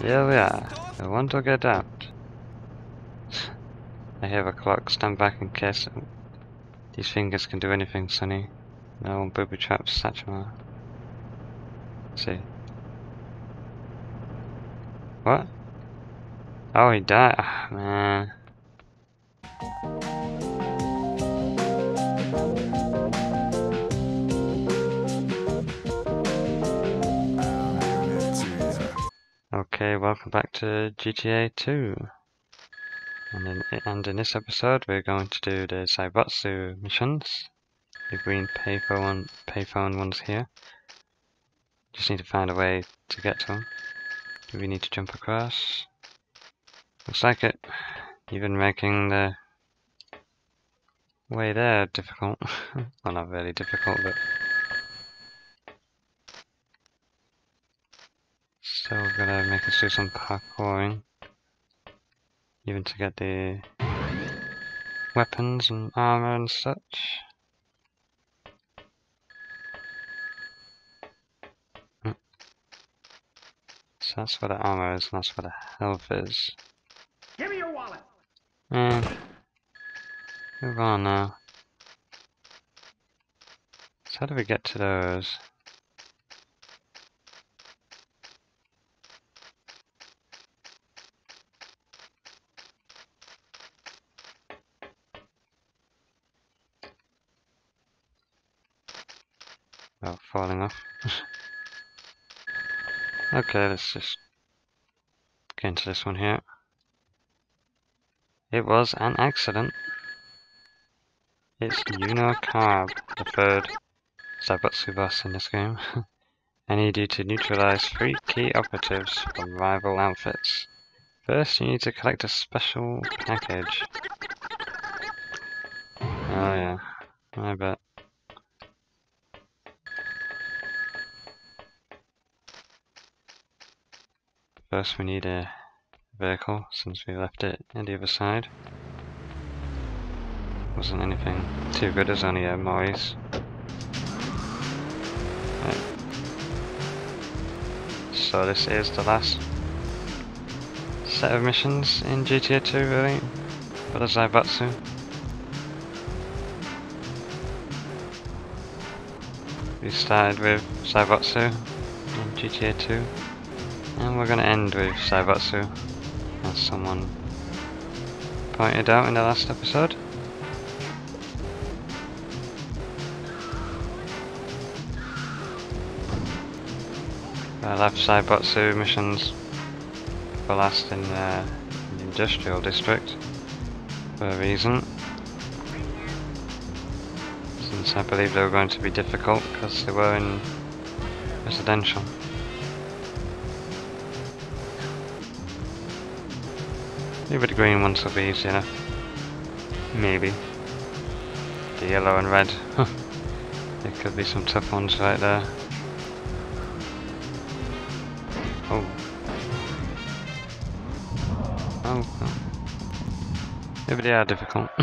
Here we are. I want to get out. I hear a clock. Stand back in case these fingers can do anything, Sonny. No booby traps, Satchel. See. What? Oh, he died. Ah, man. Okay, welcome back to GTA 2. And in, and in this episode, we're going to do the Zaibatsu missions. The green payphone, one, payphone ones here. Just need to find a way to get to them. Do we need to jump across? Looks like it. Even making the way there difficult. well, not really difficult, but So we're gonna make us do some parkouring. Even to get the weapons and armor and such. Mm. So that's where the armor is and that's where the health is. Give me your wallet. Eh. Move on now. So how do we get to those? Oh, falling off. okay, let's just get into this one here. It was an accident. It's Uno Carb, the third Zaibatsu boss in this game. Need you to neutralize three key operatives from rival outfits. First, you need to collect a special package. Oh yeah, I bet. First we need a vehicle, since we left it on the other side. Wasn't anything too good, as only a Morris. Right. So this is the last set of missions in GTA 2 really, for the Zaibatsu. We started with Zaibatsu in GTA 2. And we're gonna end with Zaibatsu, as someone pointed out in the last episode. I left Zaibatsu missions for last in, uh, in the industrial district for a reason. Since I believe they were going to be difficult because they were in residential. Maybe the green ones will be enough. Maybe. The yellow and red. there could be some tough ones right there. Oh. Oh. oh. Maybe they are difficult.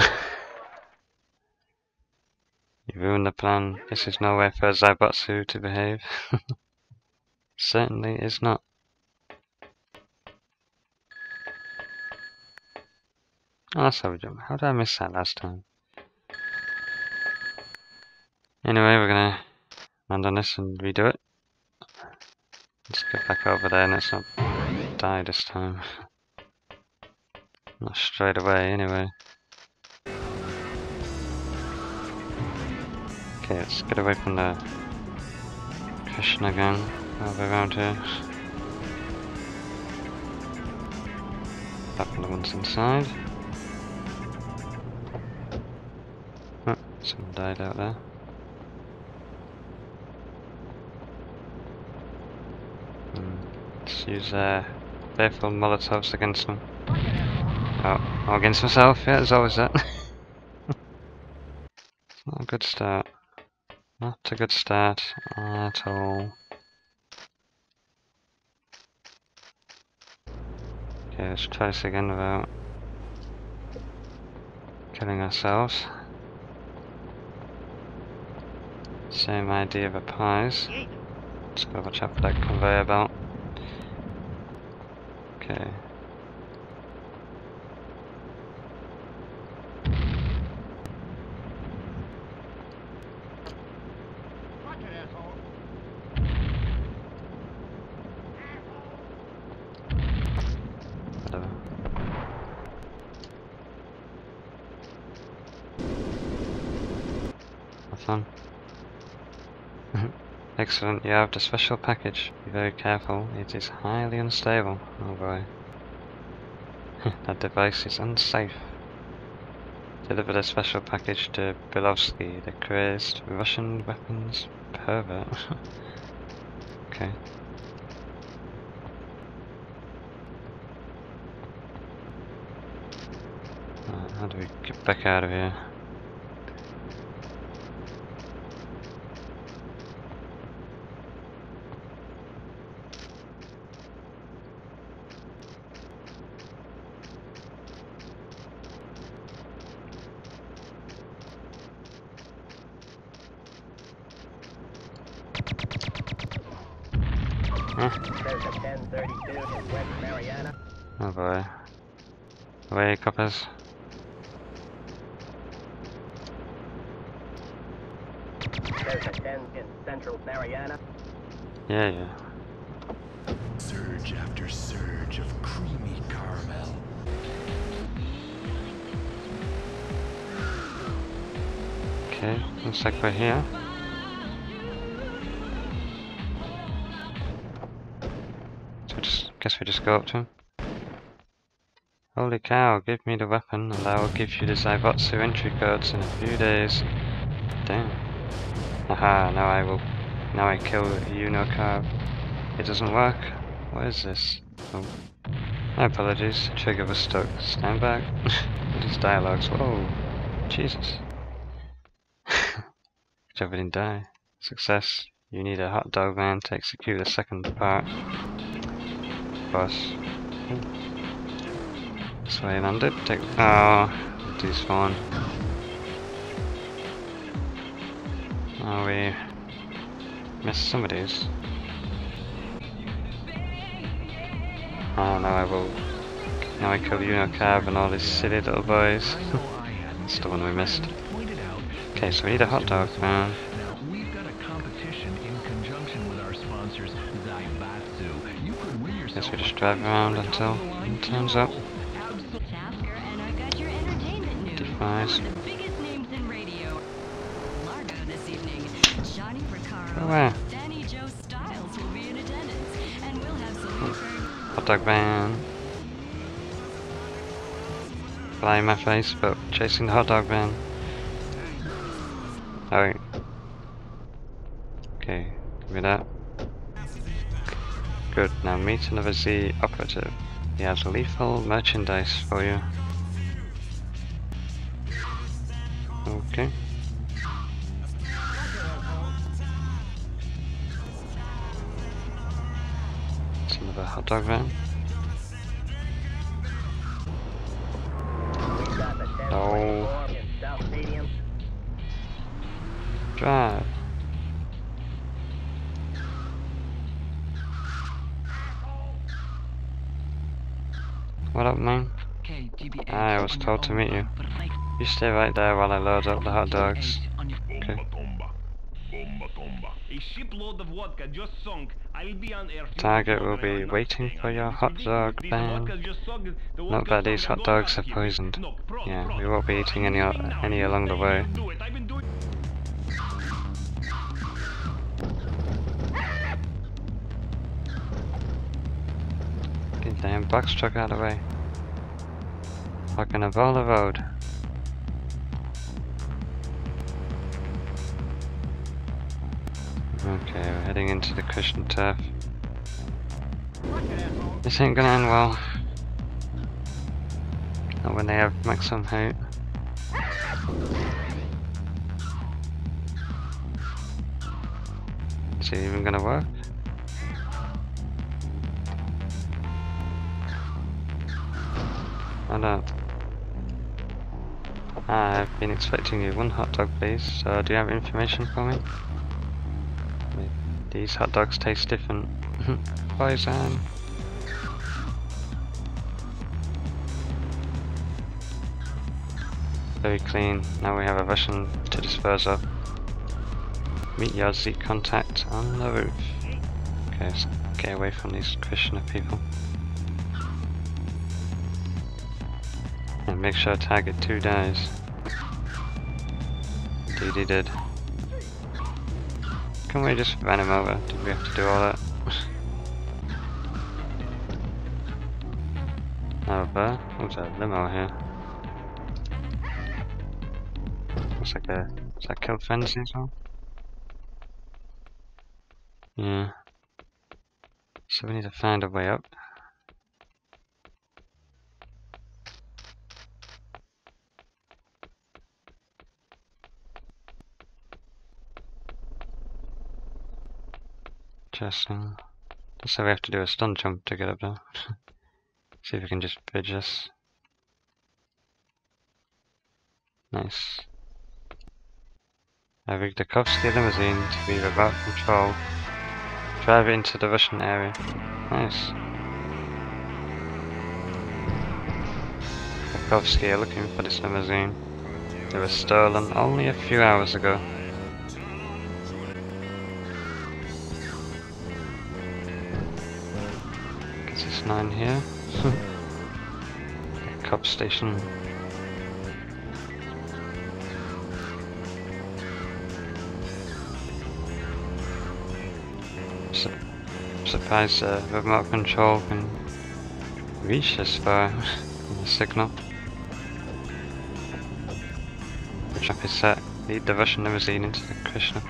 you ruined the plan. This is nowhere for Zaibatsu to behave. Certainly is not. That's how we jump. How did I miss that last time? Anyway, we're gonna land on this and redo it. Let's get back over there and let's not die this time. Not straight away, anyway. Okay, let's get away from the Krishna gang over around here. Back on the ones inside. Someone died out there. Hmm, Let's use uh, playful molotovs against them. Oh, oh, against myself, yeah, there's always that. not a good start. Not a good start at all. Okay, let's try this again without killing ourselves. Same idea of a. Just gotta watch out for that conveyor belt. Okay. Watch it, asshole. Whatever. Have fun. Excellent, you have the special package. Be very careful, it is highly unstable. Oh boy. that device is unsafe. Deliver the special package to Bilovsky, the crazed Russian weapons pervert. okay. Alright, how do we get back out of here? Huh? There's a 1032 in West Mariana. Oh boy. Away, coppers. There's a 10 in Central Mariana. Yeah, yeah. Surge after surge of creamy caramel. Okay, looks like we're here. So just guess we just go up to him. Holy cow, give me the weapon and I will give you the Zaibatsu entry codes in a few days. Damn. Aha, now I will now I kill Uno Carb. It doesn't work. What is this? Oh. My apologies, trigger was stuck. Stand back. These dialogues. Whoa. Jesus. We didn't die. Success. You need a hot dog man to execute the second part. Boss. Hmm. This way landed. Take. Oh, despawn. Oh, we missed some of these. Oh no, I will. Now I kill cab and all these silly little boys. That's the one we missed. Okay, so we need a hot dog man. Now, we've got a competition in conjunction with our sponsors, Zaibatsu. You could win yourself Guess we just drive around until it turns up. Go where? and Danny Joe Styles will be in attendance, and we'll have some. Hmm. Hot dog man. Fly in my face, but chasing the hot dog man. Alright. Okay, give me that. Good, now meet another Z operative. He has lethal merchandise for you. Okay. It's another hot dog van. We've got the 1024 No. in South Stadium. Drive. What up, man? I was told to meet you. You stay right there while I load up the hot dogs. Okay. Target will be waiting for your hot dog ban. Not that these hot dogs are poisoned. Yeah, we won't be eating any any along the way. Get damn box truck out of the way. Fucking of all the road. Okay, we're heading into the cushioned turf. This ain't gonna end well. Not when they have maximum height. Is it even gonna work? Don't. Ah, I've been expecting you. One hot dog, please. So, do you have information for me? These hot dogs taste different. Mm-hmm. Poison. Very clean. Now we have a Russian to dispose of. Meet your Z contact on the roof. Okay, let's get away from these Krishna people. And make sure target 2 dies. Indeed he did. Can we just run him over? Did we have to do all that? Over. What's that limo here? Looks like a. Is that kill frenzy as well? Yeah. So we need to find a way up. Looks like we have to do a stun jump to get up there. See if we can just bridge this. Nice. I rigged the Kovsky limousine to be without control. Drive it into the Russian area. Nice. Kovsky are looking for this limousine. It was stolen only a few hours ago. Guess it's nine here. the cop station. Su surprised uh, remote control can reach this far in the signal. The trap is set. Lead the Russian limousine into the Krishna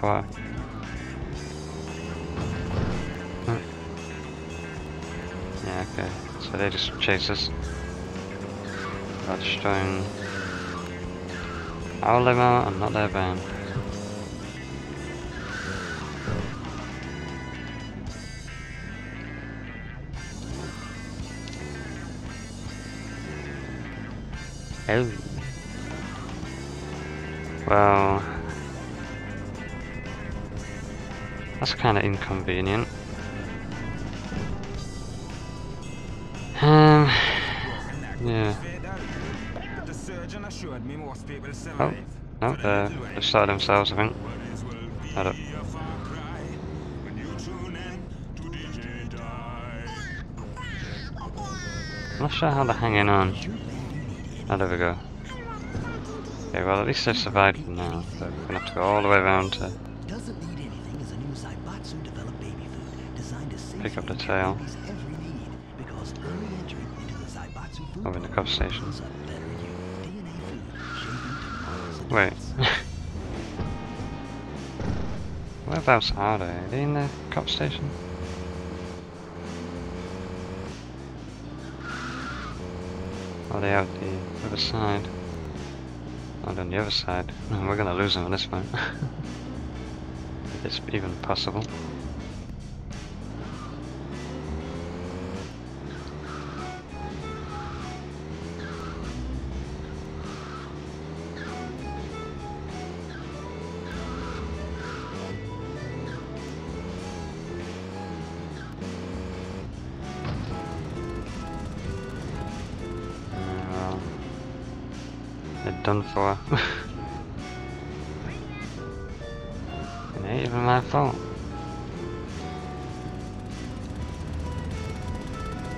So they just chase us. Destroying our limo and not their van. Oh. Well, that's kind of inconvenient. Yeah. The surgeon assured me most people Oh, no, they've started themselves, I think. Hold up. I'm not sure how they're hanging on. Oh, there we go. Okay, well, at least they've survived for now. So we're gonna have to go all the way around to Doesn't need anything as a new Zaibatsu developed baby food designed to safely Pick up the tail. You. in the cop station. Wait. Whereabouts are they? Are they in the cop station? Are they out the other side? Out on the other side. We're gonna lose them on this if it's even possible. They're done for. it ain't even my fault.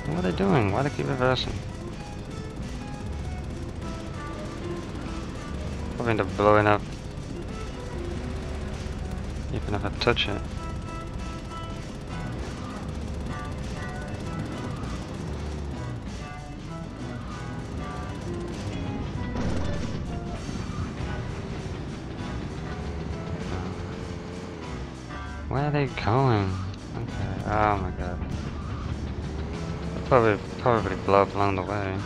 What are they doing? Why do they keep reversing? Probably end up blowing up. Even if I touch it. Up along the way.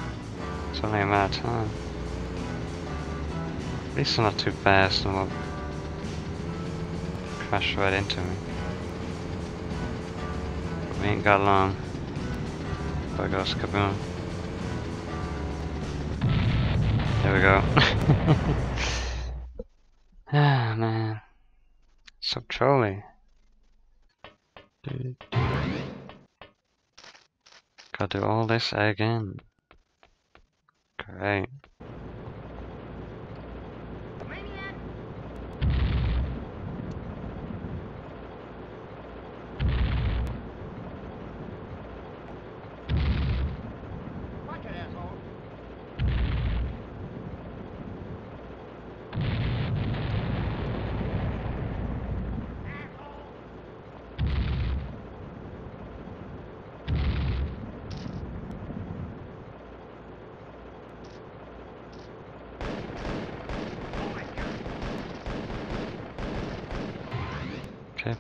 It's only a matter of time. At least they're not too fast and will crash right into me. But we ain't got long. There goes kaboom. There we go. ah man. So trolly. Do, do. Gotta do all this again. Great.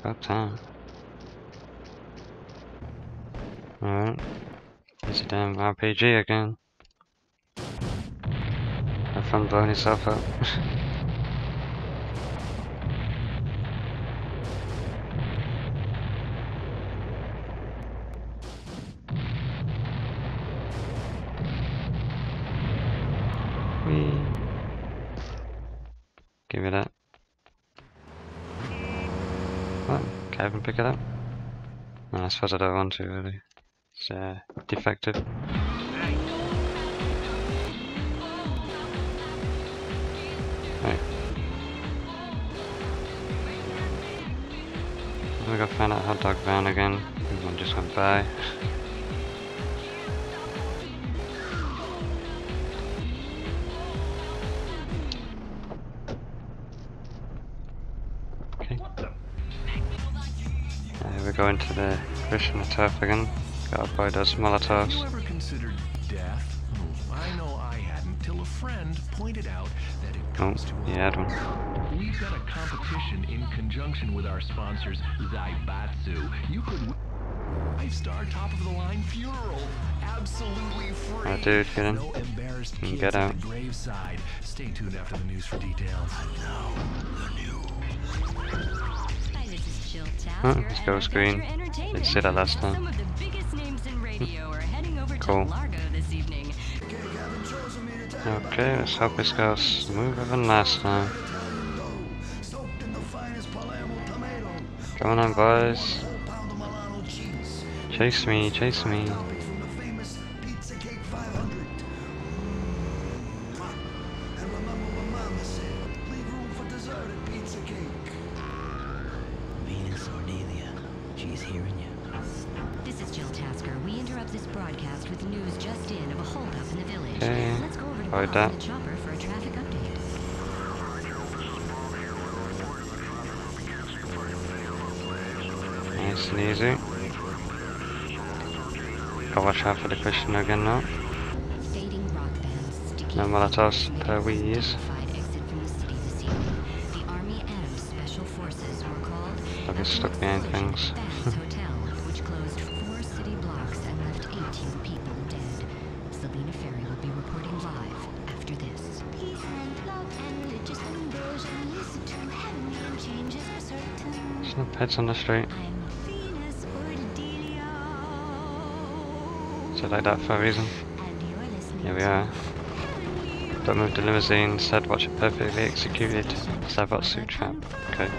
About time. Alright. It's a damn RPG again. Have fun blowing yourself up. Whee. Give me that. What? Pick it up? No, I suppose I don't want to really. It's uh, defective. Right. We gotta find out hot dog van again. One just went by. Uh, we're going to the Krishna turf again. Got to buy those Have you Molotovs. ever considered death? Hmm, I know I hadn't till a friend pointed out that it Oh, to you us had one. all. We've got a competition in conjunction with our sponsors, Zaibatsu. You could win five-star top-of-the-line funeral, absolutely free. Oh, dude, get in. No embarrassed kids get at out. the graveside. Stay tuned after the news for details. Let's go screen. Didn't see that last time. Some of the biggest names in radio are heading over Cool. to Largo this evening. Okay, let's hope this goes smoother than last time. Come on, boys. Chase me, chase me. And easy. Gotta watch out for the Krishna again now. No Molotovs per wheeze. the. The Don't get stuck behind things. at Bass Hotel, which closed four like that for a reason. Here we are. Don't move the limousine, instead watch a perfectly executed Zaibatsu trap. Okay.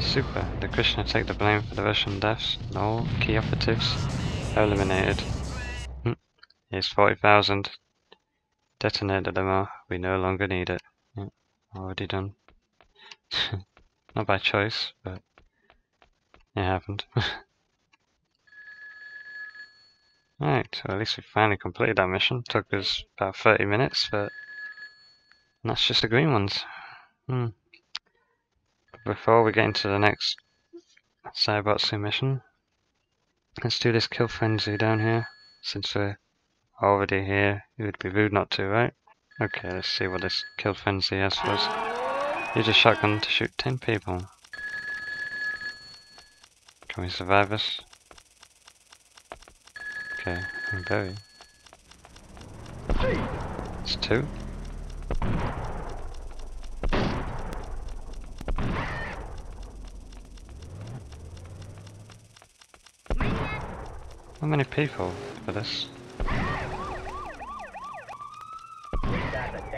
Super. The Krishna take the blame for the Russian deaths. No key operatives eliminated. Hmm. Here's 40,000. Detonated them all. We no longer need it. Yeah, already done. Not by choice, but it happened. Right, well at least we finally completed that mission. Took us about 30 minutes, but that's just the green ones. Hmm. Before we get into the next Zaibatsu mission, let's do this kill frenzy down here. Since we're already here, it would be rude not to, right? Okay, let's see what this kill frenzy has for us. Use a shotgun to shoot 10 people. Can we survive this? Okay, very. It's two. How many people for this?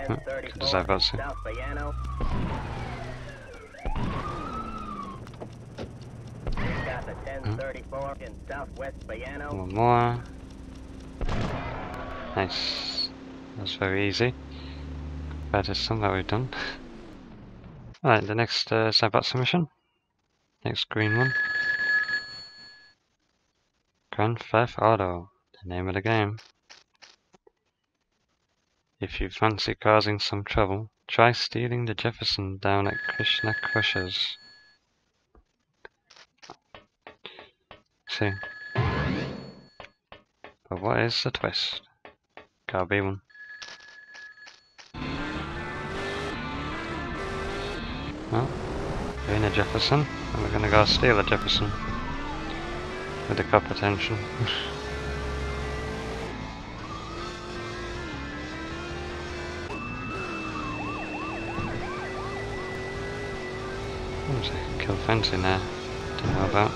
Huh, good as I've got 24 in southwest Bayano. One more. Nice. That's very easy. That is some that we've done. Alright, the next uh, Zaibatsu mission. Next green one. Grand Theft Auto, the name of the game. If you fancy causing some trouble, try stealing the Jefferson down at Krishna Crushers. But what is the twist? Gotta be one. Well, we're in a Jefferson, and we're gonna go steal a Jefferson. With the cop attention. A kill fence in there. Don't know about.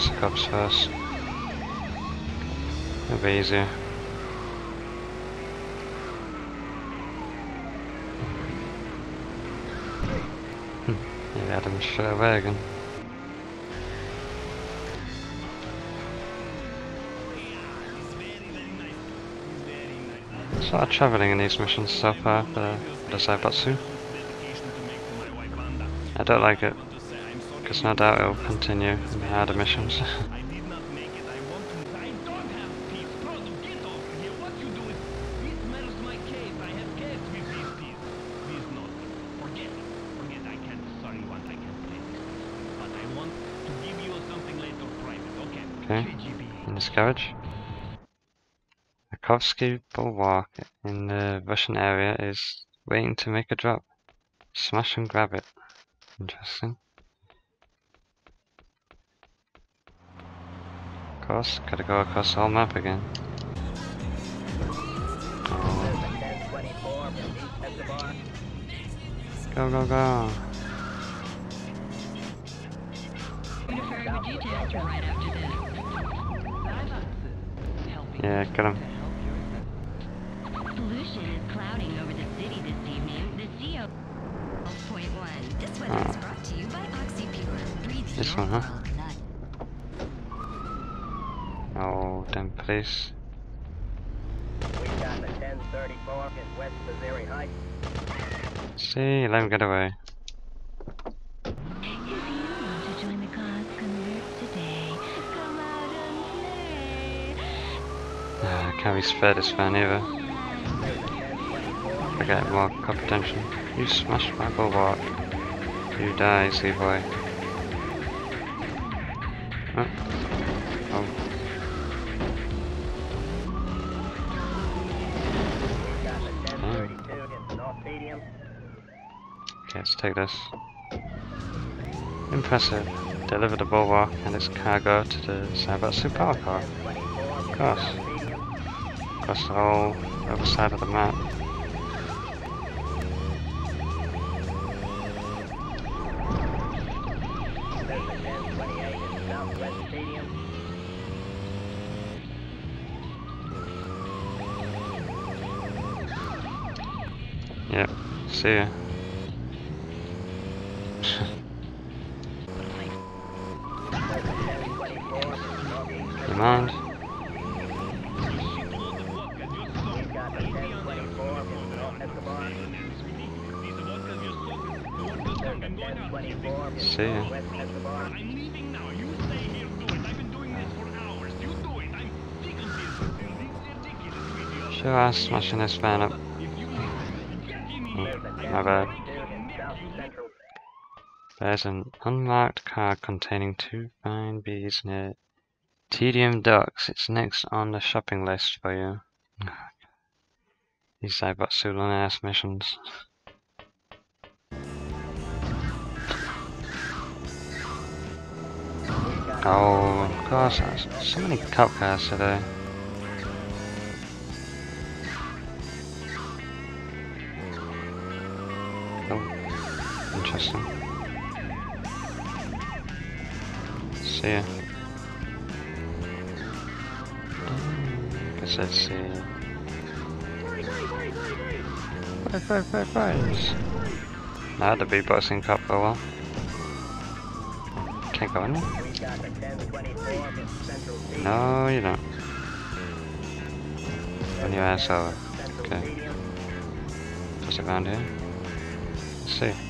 The. It'll be easier. Hmm. Maybe had him straight away again. Sort of travelling in these missions so far for the Zaibatsu. I don't like it, because no doubt it will continue in the harder missions. Okay. In this garage. Makovsky Bulwark in the Russian area is waiting to make a drop. Smash and grab it. Interesting. Course, gotta go across the whole map again. Oh, There's a 1024 in East Escobar. go, go, go! Yeah, get him. Pollution is clouding over the city this evening. The CO. 12.1. This is brought to you by OxyPure. Breathe This one, huh? World, not Oh, damn police. We've got the 1034 in West Missouri Heights. See, let him get away. If you want to join the cause, convert today. Come out and play. Ah, can't be spared this fan either. There's a 1024 I get more cop attention. You smashed my bulwark. You die, easy boy. Oh. oh. Take this. Impressive. Deliver the bulwark and its cargo to the Zaibatsu power car. 1024 in Gosh. South Stadium. Across the whole other side of the map. There's a 1028 in Southwest Stadium. Yep. See ya. There's a 1024 in Northeast You mind? We've got the 1024 in North Escobar. There's a 1024 in See ya. West Escobar. I'm leaving now. You stay here. Do it. I've been doing this for hours. You do it. I'm sick of this. It's ridiculous, you Smashing this van up. There's my bad. 1022 in South Central. There's an unmarked car containing two fine bees near Tedium Docks. It's next on the shopping list for you. These Zaibatsu ass missions. Oh, of course, so many cop cars today. Oh, interesting. See ya. Guess let's see. Uh, five, five, five, fives. Now the beatboxing cop for oh a while. Can't go in there? We got the 1024 from Central Medium. No, you don't. Run your ass over. Okay. Just around here. Let's see.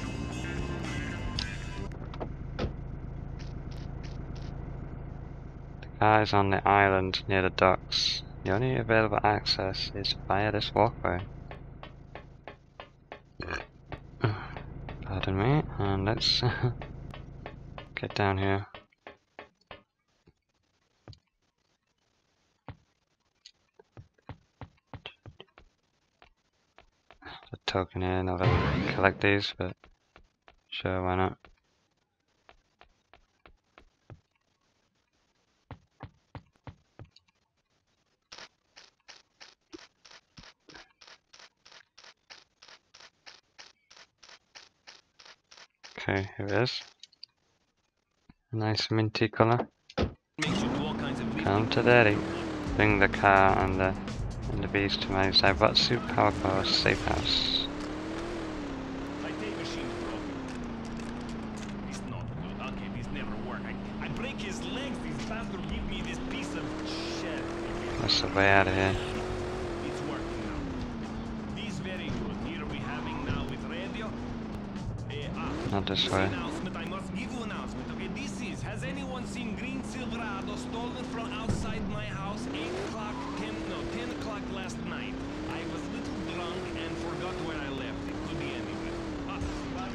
Is on the island near the docks. The only available access is via this walkway. Pardon me, and let's uh, get down here. The token here, not gonna collect these, but sure, why not? Okay, here it is. Nice minty color. Makes you do all kinds of Come to daddy. Bring the car and the and the beast to my Zaibatsu Power Core safe house. My tape machine's broken. It's not Not this way. announcement. I must give you announcement. Okay, this is. Has anyone seen green Silverado stolen from outside my house? Eight o'clock, ten no, ten o'clock last night. I was a little drunk and forgot where I left it. Could be anywhere. Ah, what?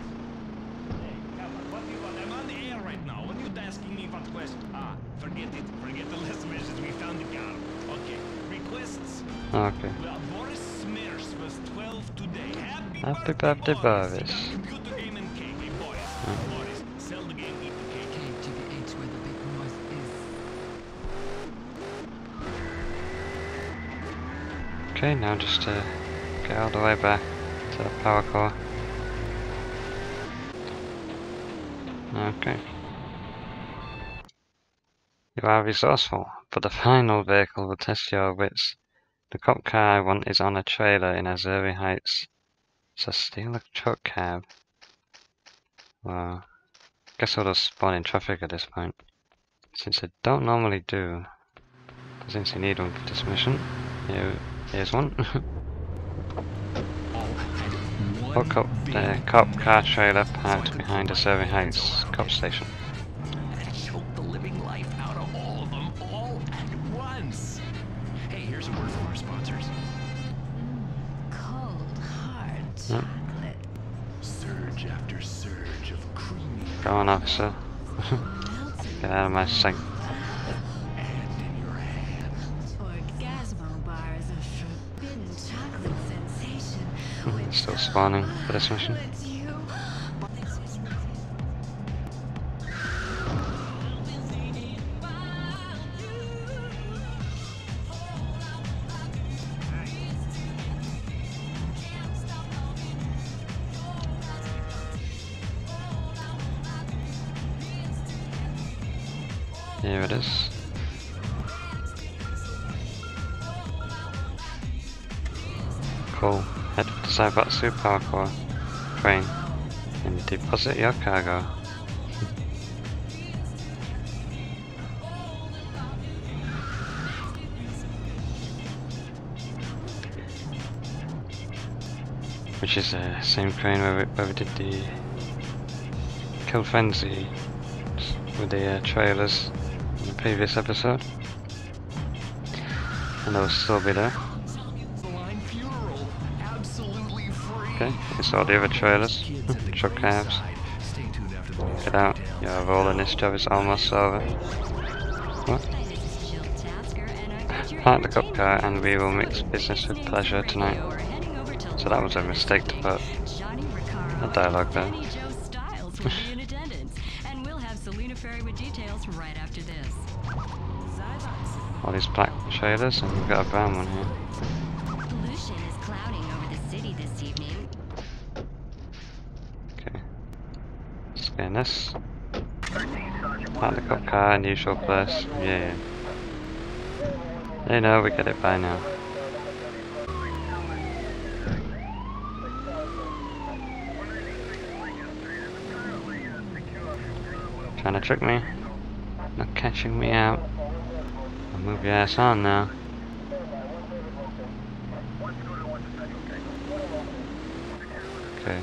Hey, come on. What do you want? I'm on the air right now. What you asking me what question? Ah, forget it. Forget the last message. We found the car. Okay. Requests. Okay. Well, Boris Smers was 12 today. Happy, Happy birthday, Boris. Okay, now just to get all the way back to the power core. Okay. You are resourceful, but the final vehicle will test your wits. The cop car I want is on a trailer in Azuri Heights. So steal a truck cab. Well, guess I'll just spawn in traffic at this point. Since I don't normally do. Since you need one for this mission, here, here's one. Hook up the cop car trailer parked behind Azuri Heights cop station. and choke the living life out of all of them all at once. Hey, here's a word from our sponsors. Cold, hard Yep. chocolate. Surge after surge of creamy Go on, officer. Get out of my sight. Still spawning for this mission. Here it is. Cool. Power Core train and deposit your cargo. Which is the same crane where we, where we did the Kill Frenzy with the uh, trailers in the previous episode. And they'll still be there. Okay, it's all the other trailers, the truck cabs. the Get out, details. your role in this job is almost over. What? Park the cop car and we will mix business with pleasure tonight. So that was a mistake to put a dialogue there. all these black trailers and we've got a brown one here. Scan this. Park the cop car in the usual place. Yeah. They know we get it by now. Trying to trick me. Not catching me out. I'll move your ass on now. Okay.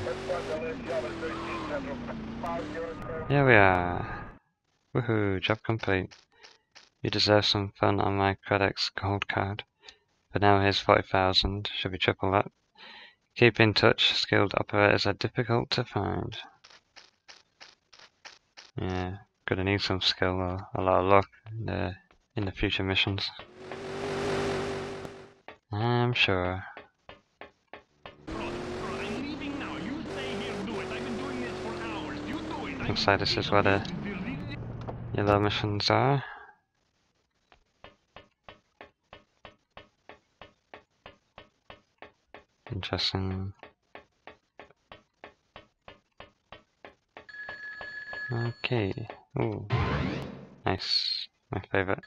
Here we are. Woohoo, job complete. You deserve some fun on my Credx gold card. But now here's 40,000, should be triple that. Keep in touch, skilled operators are difficult to find. Yeah, gonna need some skill or a lot of luck in the, in the future missions. I'm sure. Like this is where the yellow missions are. Interesting. Okay. Ooh. Nice. My favorite.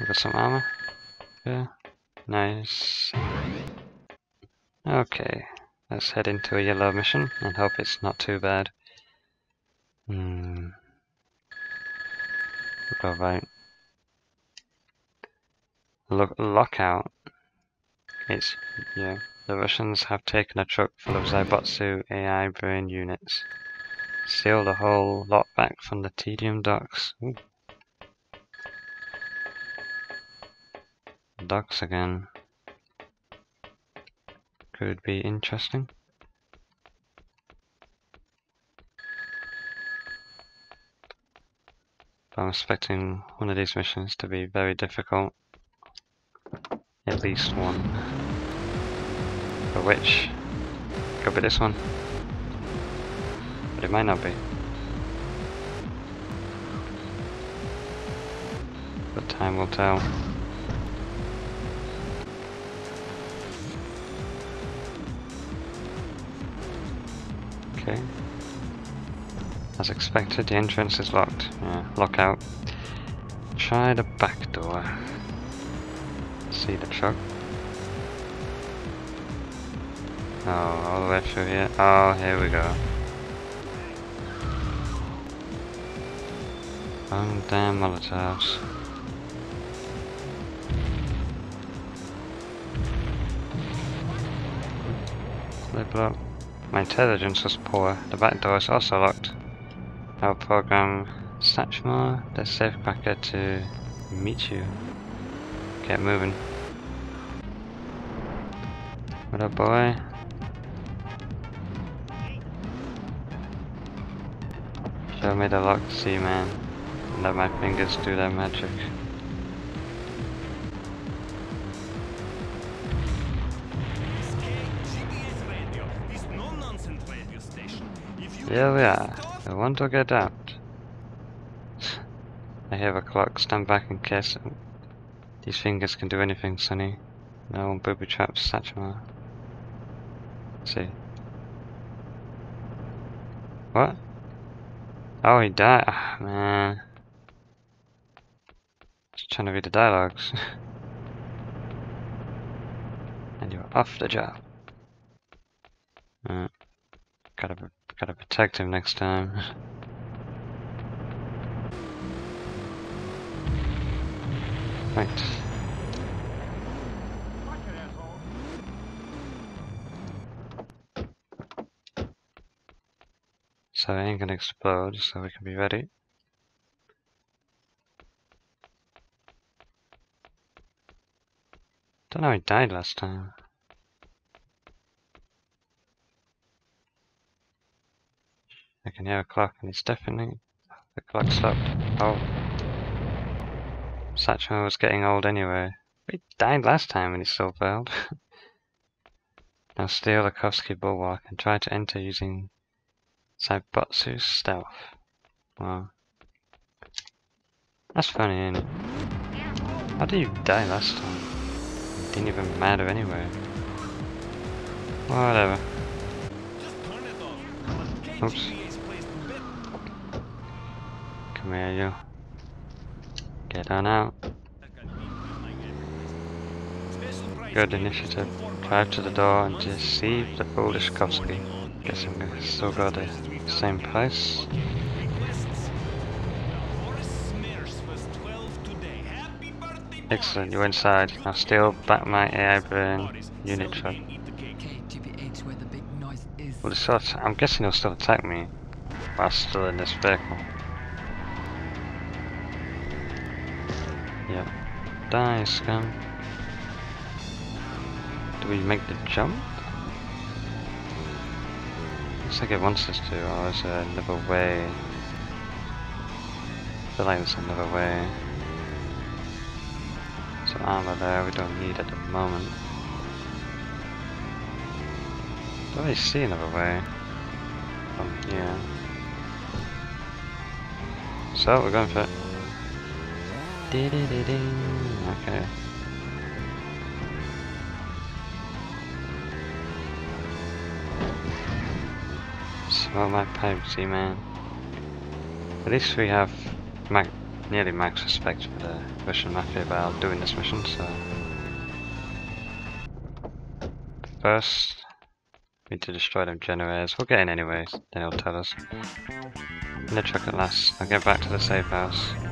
We got some armor. Yeah. Nice. Okay. Let's head into a yellow mission and hope it's not too bad. Hmm. Right. Look, lockout. It's yeah. The Russians have taken a truck full of Zaibatsu AI brain units. Seal the whole lot back from the tedium docks. Ooh. Docks again. Could be interesting. But I'm expecting one of these missions to be very difficult. At least one. For which could be this one. But it might not be. But time will tell. Okay. As expected, the entrance is locked. Yeah, lockout. Try the back door. See the truck. Oh, all the way through here. Oh, here we go. Oh, damn Molotovs. They blow. My intelligence was poor. The back door is also locked. I'll program Satchmo, the safecracker, to meet you. Get moving. What up, boy? Show me the lock, see man. Let my fingers do their magic. If you Here we are. I want to get out. I hear a clock. Stand back in case these fingers can do anything, Sonny. No booby traps, Satchmo. See. What? Oh, he died. Ah, man. Just trying to read the dialogues. and you're off the job. Uh, gotta, gotta protect him next time. right. So it ain't gonna explode, so we can be ready. Don't know, he died last time. I can hear a clock, and it's definitely the clock stopped. Oh, Satchmo was getting old anyway. He died last time and he still failed. now steal the Kovsky Bulwark and try to enter using Zaibatsu's stealth. Wow. That's funny, it? How did you die last time? It didn't even matter anyway. Whatever. Oops. KGBA's place to bet. Come here, you. Get on out. Good initiative. 245 Drive to the door and deceive the foolish Kovsky. Guess I'm gonna still got the same price. Requests. Boris Smers was 12 today. Happy birthday, Excellent, you're inside. Now steal back my AI brain Boris, unit truck. eat the cake. KGBH where the big noise is. Well, sort I'm guessing he'll still attack me while still in this vehicle. Yep. Die, scum. Do we make the jump? Looks like it wants us to, oh, or is there another way? I feel like there's another way. Some armor there we don't need at the moment. Don't really see another way um, from here. So we're going for it. Okay. Smoke my see man. At least we have max, nearly max respect for the Russian Mafia while doing this mission, so... First, we need to destroy them generators. We'll get in anyways, then he'll tell us. In the truck at last. I'll get back to the safe house.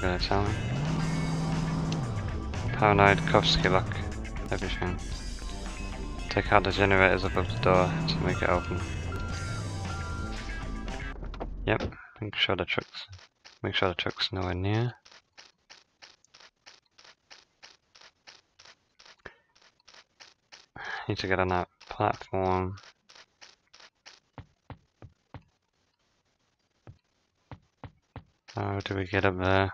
Gonna tell me? Paranoid, Kovsky lock, everything. Take out the generators above the door to make it open. Yep, make sure the truck's make sure the truck's nowhere near. Need to get on that platform. How do we get up there?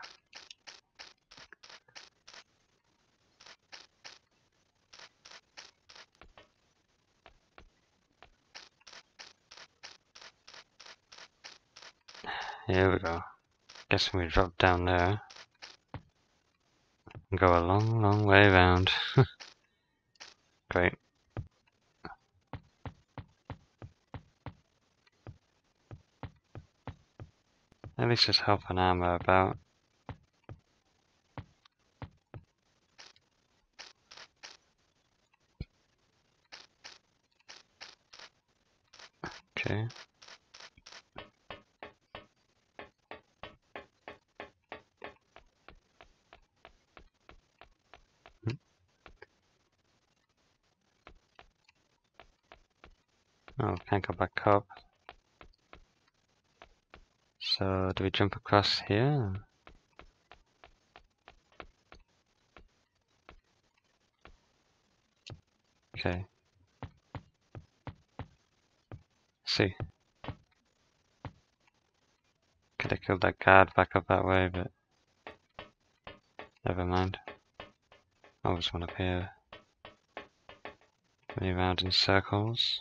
Here we go. Guessing we drop down there. And go a long, long way around. Great. At least there's help and ammo about. Okay. Hmm. Can't go back up. So, do we jump across here? Okay. see. Could have killed that guard back up that way, but never mind. I Always one up here. Running around in circles.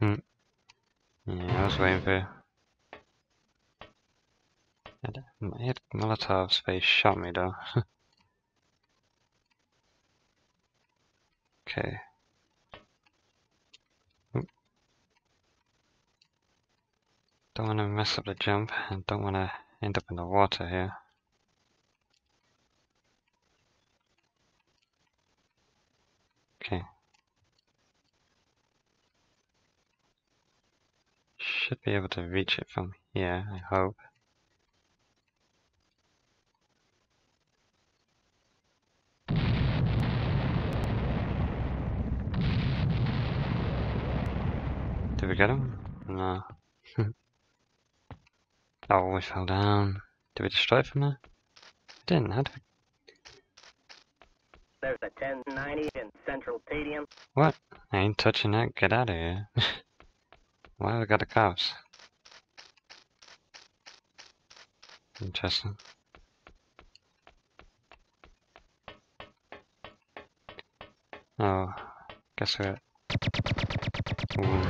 Hmm. Yeah, I was waiting for you. My head Molotov's face shot me though. okay. Don't want to mess up the jump and don't want to end up in the water here. Okay. Should be able to reach it from here, I hope. Did we get him? No. oh, we fell down. Did we destroy it from there? We didn't, how did we? There's a 1090 in Central Tedium. What? I ain't touching that, get out of here. Why I got the cows? Interesting. Oh, guess we're Ooh.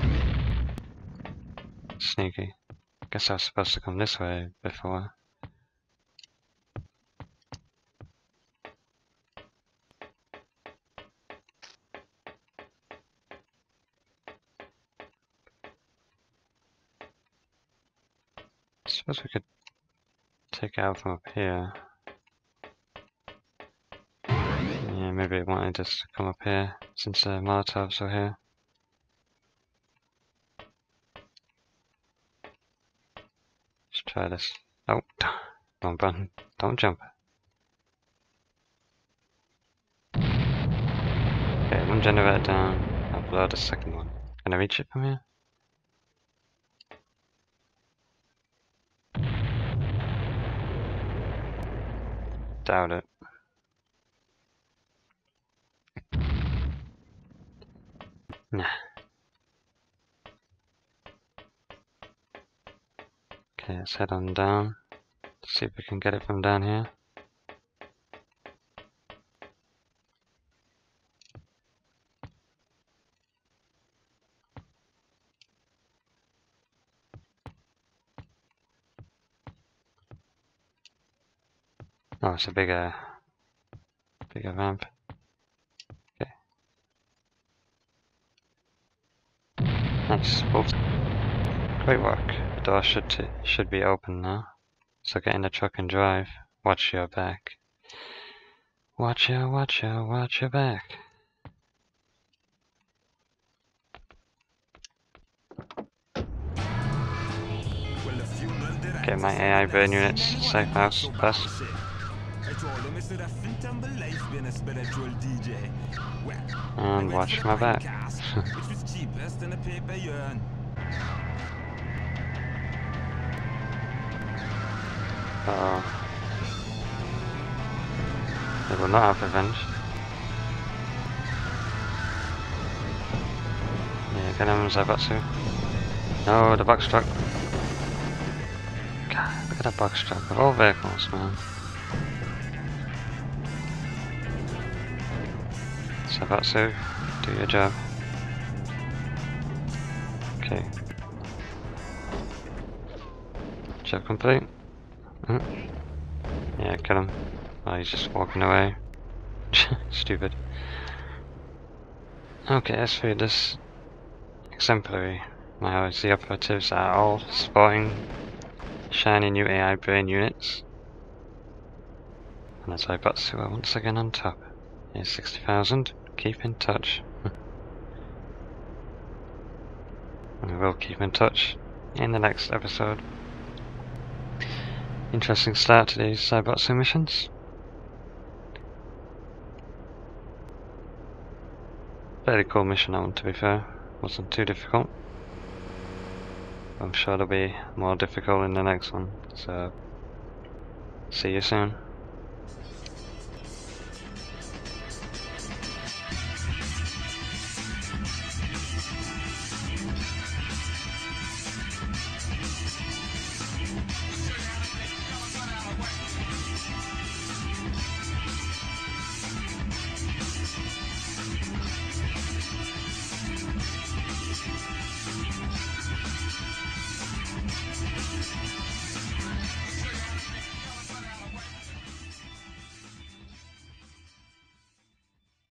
Sneaky. Guess I was supposed to come this way before. Suppose we could take out from up here. Yeah, maybe it wanted us to come up here since the Molotovs are here. Let's try this. Oh, don't run, don't jump. Okay, one generator down. I'll blow the second one. Can I reach it from here? Doubt it. Nah. Okay, let's head on down. See if we can get it from down here. Oh, it's a bigger, uh, bigger ramp. Okay. Nice. Oops. Great work. The door should should be open now. So get in the truck and drive. Watch your back. Watch your, watch your, watch your back. Get my AI burn units, safe house, bus. And watch my back. uh oh. They will not have revenge. Yeah, get him, Zaibatsu. No, the box truck. God, look at that box truck of all vehicles, man. Zaibatsu, do your job. Okay. Job complete. Mm. Yeah, kill him. Oh, he's just walking away. Stupid. Okay, as for this exemplary, my the operatives are all sporting shiny new AI brain units. And Zaibatsu are once again on top. Here's 60,000. Keep in touch. we will keep in touch in the next episode. Interesting start to these Zaibatsu missions. Very cool mission that one to be fair. Wasn't too difficult. I'm sure it'll be more difficult in the next one. So, see you soon.